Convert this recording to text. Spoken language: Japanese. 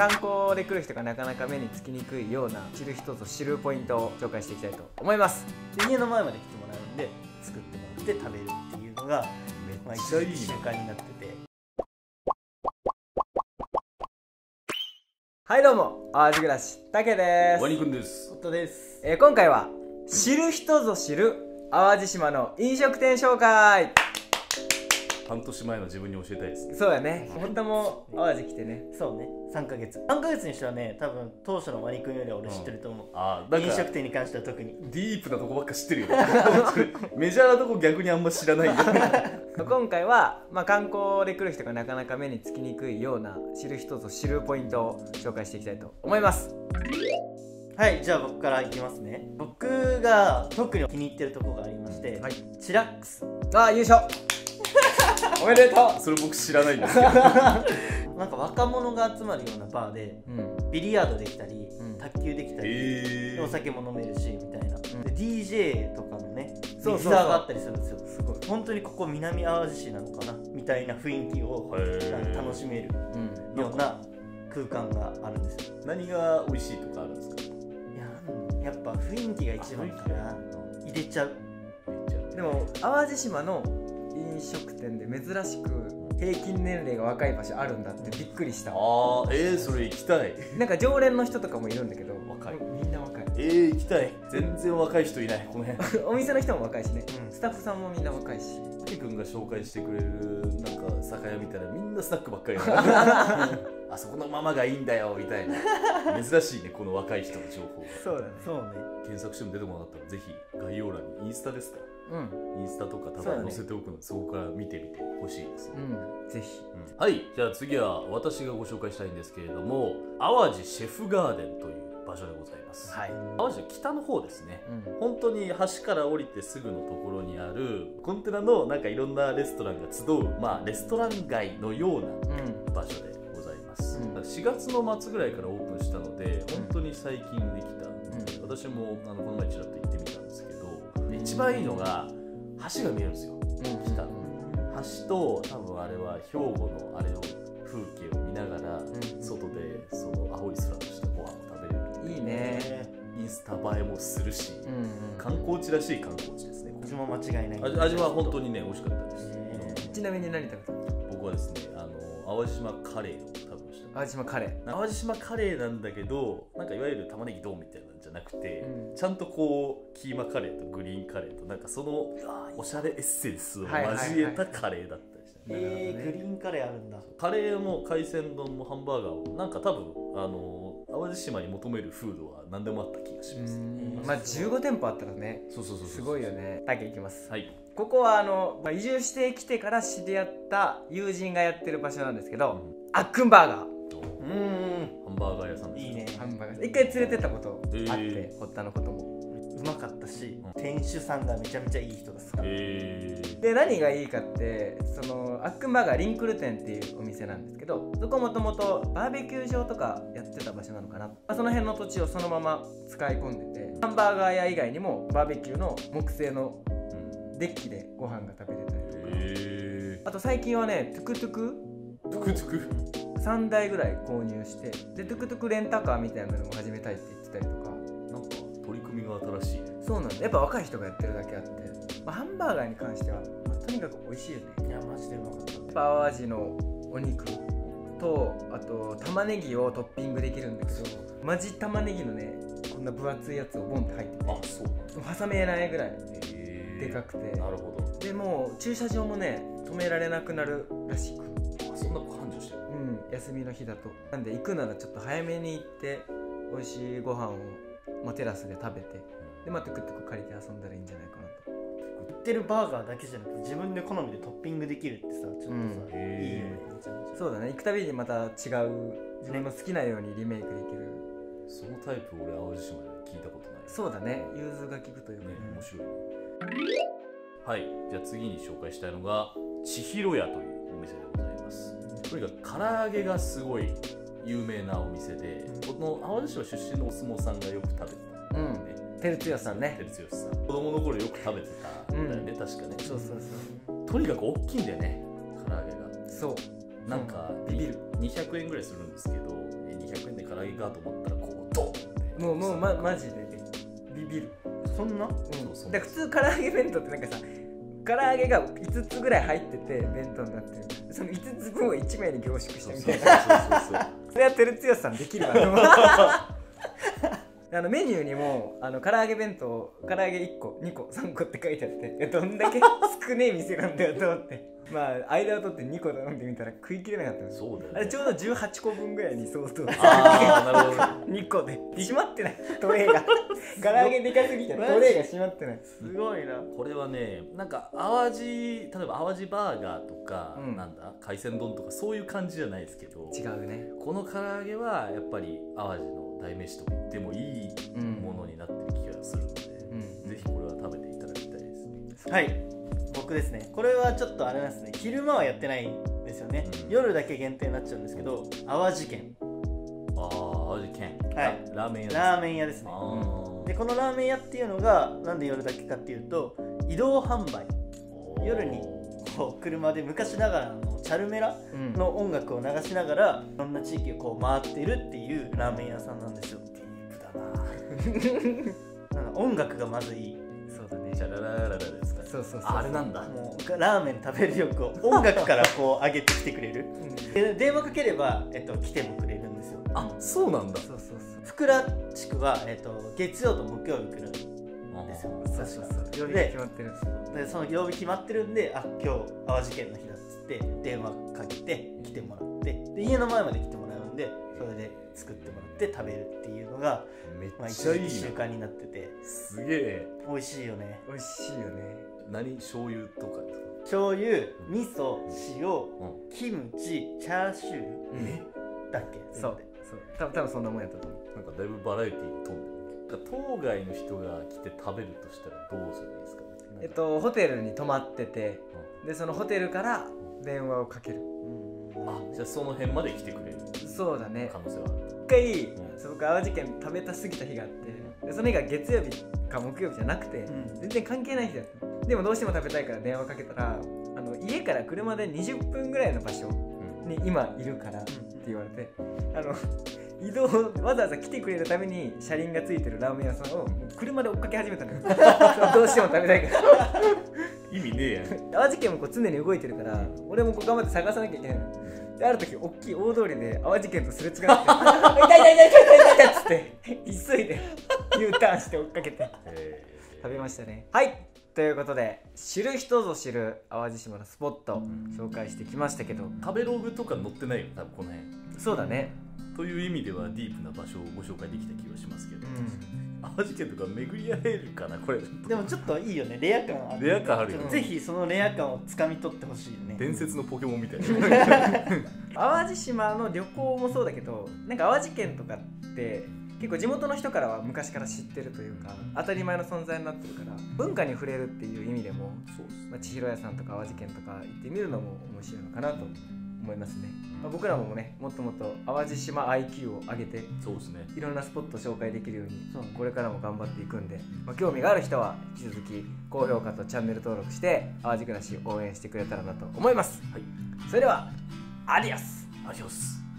観光で来る人がなかなか目につきにくいような知る人ぞ知るポイントを紹介していきたいと思いますで家の前まで来てもらうんで作ってもらって食べるっていうのが、まあ、一応習慣になっててはいどうも淡路暮らしたけですワニくんです夫ですえー今回は知る人ぞ知る淡路島の飲食店紹介半年前の自分に教えたいですね。そうやね。本当も淡路来てね。そうね。3ヶ月。3ヶ月にしてはね多分当初のワニ君よりは俺知ってると思う、あーなんか飲食店に関しては特に。ディープなとこばっか知ってるよ。ね メジャーなとこ逆にあんま知らないよ。今回は、まあ、観光で来る人がなかなか目につきにくいような知る人ぞ知るポイントを紹介していきたいと思います。はいじゃあ僕からいきますね。僕が特に気に入ってるとこがありまして、はい。チラックス。ああ優勝 おめでとそれ僕知らないんですけど。なんか若者が集まるようなバーでう、うん、ビリヤードできたり、うん。卓球できたり、えでお酒も飲めるしみたいな、で DJ とかのねミキサーがあったりするんですよ。すごい、本当にここ南淡路市なのかなみたいな雰囲気を楽しめるうん、ような空間があるんですよ。何が美味しいとかあるんですか？いややっぱ雰囲気が一番かな。入れちゃう。でも淡路島の飲食店で珍しく平均年齢が若い場所あるんだってびっくりした。あーえー、それ行きたい。なんか常連の人とかもいるんだけど。若い。みんな若い。えー、行きたい。全然若い人いないこの辺。お店の人も若いしね、うん。スタッフさんもみんな若いし。ワニくんが紹介してくれるなんか酒屋見たらみんなスナックばっかり あそこのママがいいんだよみたいな。珍しいねこの若い人の情報。がそうだね。そうね。検索しても出てこなかったらぜひ概要欄にインスタですかうんインスタとか多分載せておくのでそ,、こから見てみてほしいですね、うん。ぜひ。うん。はいじゃあ次は私がご紹介したいんですけれども淡路シェフガーデンという場所でございます、はい、淡路の北の方ですね。うん、本当に橋から降りてすぐのところにあるコンテナのなんかいろんなレストランが集う、まあ、レストラン街のようなうん。場所でございます、うん。4月の末ぐらいからオープンしたので本当に最近できたので、私もあのこの前ちらっと行ってみたんですけどで一番いいのが橋が見えるんですよ。うん。北の橋と多分あれは兵庫のあれの風景を見ながら、ん。外でその青い空としたご飯を食べれる。いいね。インスタ映えもするし、観光地らしい観光地ですね味も間違いない。味味は本当にね美味しかったです、へちなみに何食べた僕はですねあの淡路島カレーを食べ淡路島カレー。淡路島カレーなんだけどなんかいわゆる玉ねぎ丼みたいなんじゃなくて、うん。ちゃんとこうキーマカレーとグリーンカレーとなんかそのおしゃれエッセンスを交えたカレーだったりして、ねえー、なるほどね。グリーンカレーあるんだ。カレーも海鮮丼もハンバーガーもなんか多分あの淡路島に求めるフードは何でもあった気がしうます、ん。まあ15店舗あったらね。そうそうそうそうすごいよね。だけいきます。はいここはあの、まあ、移住してきてから知り合った友人がやってる場所なんですけど、あっくん。バーガーうーん。ハンバーガー屋さんいいねハンバーガー。一回連れてったことあって、えー。堀田のこともうまかったし、店主さんがめちゃめちゃいい人ですえー、で何がいいかってそのあっくんバーガーリンクル店っていうお店なんですけどそこもともとバーベキュー場とかやってた場所なのかな、まあその辺の土地をそのまま使い込んでてハンバーガー屋以外にもバーベキューの木製のうんデッキでご飯が食べれたりとか。えあと最近はねトゥクトゥク。ー、トゥクトゥク？3台ぐらい購入してでトゥクトゥクレンタカーみたいなのも始めたいって言ってたりとか。なんか取り組みが新しいね。そうなんだ。やっぱ若い人がやってるだけあって、まあ、ハンバーガーに関しては、まあとにかく美味しいよね。いやマジでうまかった。やっぱ淡路のお肉とあと玉ねぎをトッピングできるんだけどマジ玉ねぎのねこんな分厚いやつをボンって入っててあそう。挟めないぐらいえーでかくて。なるほど。でもう駐車場もね止められなくなるらしく。あそんなしてる。うん休みの日だと。なんで行くならちょっと早めに行って美味しいご飯を、まあ、テラスで食べてでまたトゥクトゥク借りて遊んだらいいんじゃないかなと。売ってるバーガーだけじゃなくて自分で好みでトッピングできるってさちょっとさ、うん。いいよねそうだね。行くたびにまた違う自分の好きなようにリメイクできる。そのタイプ俺淡路島で聞いたことない。そうだね。融通が利くというか。ねね、面白い。はい。じゃあ次に紹介したいのが千尋屋というお店でございますとにかく唐揚げがすごい有名なお店で、この淡路島出身のお相撲さんがよく食べてたんだよね、照強さんね。照強さん。子供の頃よく食べてたんだよね、確かね。そうそうそう。とにかく大きいんだよね唐揚げが。そう。なんかビビる。200円ぐらいするんですけどえ200唐揚げかと思ったらこうドンって。もうもうまマジでビビる。そんな？うん。そうそう。だから普通唐揚げ弁当ってなんかさ唐揚げが5つぐらい入ってて弁当になってる。その5つ分を1枚に凝縮したみたいな。それは照強さんできるわ あのメニューにもあの唐揚げ弁当唐揚げ1個2個3個って書いてあってどんだけ少ねえ店なんだよと思って。まあ間を取って2個頼んでみたら食い切れなかったんです。そうだよ、ね、あれちょうど18個分ぐらいに相当。ああなるほど。2個で。閉まってない。トレーが。唐揚げでかすぎてトレーが閉まってない。すごいな。これはねなんか淡路例えば淡路バーガーとか、うん。なんだ海鮮丼とかそういう感じじゃないですけど違うね。この唐揚げはやっぱり淡路の代名詞と言ってもいいうん。ものになってる気がするので、うん。ぜひこれは食べていただきたいですはい。僕ですね。これはちょっとあれなんですね。昼間はやってないんですよね、うん。夜だけ限定になっちゃうんですけど淡路県。ああ淡路県。はい。ラーメン屋ラーメン屋ですね。あでこのラーメン屋っていうのがなんで夜だけかっていうと移動販売。ー。夜にこう車で昔ながらのチャルメラうん。の音楽を流しながらいろんな地域をこう回ってるっていうラーメン屋さんなんですよ。ディープだな。音楽がまずい。いそうだね。チャララララですか。そうそうそうああれなんだ。もうラーメン食べる欲を音楽からこう上げてきてくれる。うん。で電話かければ、えっと、来てもくれるんですよ。あそうなんだ。そうそう福良地区は、えっと、月曜と木曜日来るんですよ。そうそうそう。そう夜でが決まってるんですよ。でその曜日決まってるんであ今日淡路県の日だって電話かけて来てもらってで家の前まで来てもらうんでそれで作ってもらって食べるっていうのが、めっまあ、一ちゃいい日習な慣になってて。すげえ。美味しいよね。美味しいよね。何？醤油とかですか醤油味噌塩うん。キムチチャーシューえ？だっけ。そうそう。多分多分そんなもんやったと思う。なんかだいぶバラエティー飛んでる。当該の人が来て食べるとしたらどうするんですかね？えっとホテルに泊まっててでそのホテルから電話をかける。うんあじゃあその辺まで来てくれる。そうだね。可能性は一回、うん。僕淡路県食べたすぎた日があってでその日が月曜日か木曜日じゃなくて、うん。全然関係ない日だった。でもどうしても食べたいから電話かけたらあの家から車で20分ぐらいの場所うん。に今いるからって言われてあの移動わざわざ来てくれるために車輪がついてるラーメン屋さんを車で追っかけ始めたのよ。どうしても食べたいから意味ねえやん。淡路県もこう常に動いてるから俺もこう頑張って探さなきゃいけないの。である時大きい大通りで淡路県とすれ違って「痛い痛い痛い痛い痛い痛い」っつって急いで U ターンして追っかけてえ食べましたね。はい。ということで知る人ぞ知る淡路島のスポット紹介してきましたけど。ー食べログとか載ってないよ多分この辺。そうだね。という意味ではディープな場所をご紹介できた気はしますけど。う淡路県とか巡り合えるかなこれ。でもちょっといいよね。レア感ある。レア感あるよね。ぜひそのレア感をつかみ取ってほしいよね。伝説のポケモンみたいな。淡路島の旅行もそうだけどなんか淡路県とかって結構地元の人からは昔から知ってるというか当たり前の存在になってるから文化に触れるっていう意味でも、まあ、千尋屋さんとか淡路県とか行ってみるのも面白いのかなと思いますね、まあ、僕らもねもっともっと淡路島 IQ を上げてそうですね。いろんなスポットを紹介できるようにそうねこれからも頑張っていくんで、まあ、興味がある人は引き続き高評価とチャンネル登録して淡路暮らしを応援してくれたらなと思います、はい。それではアディオス。アディオス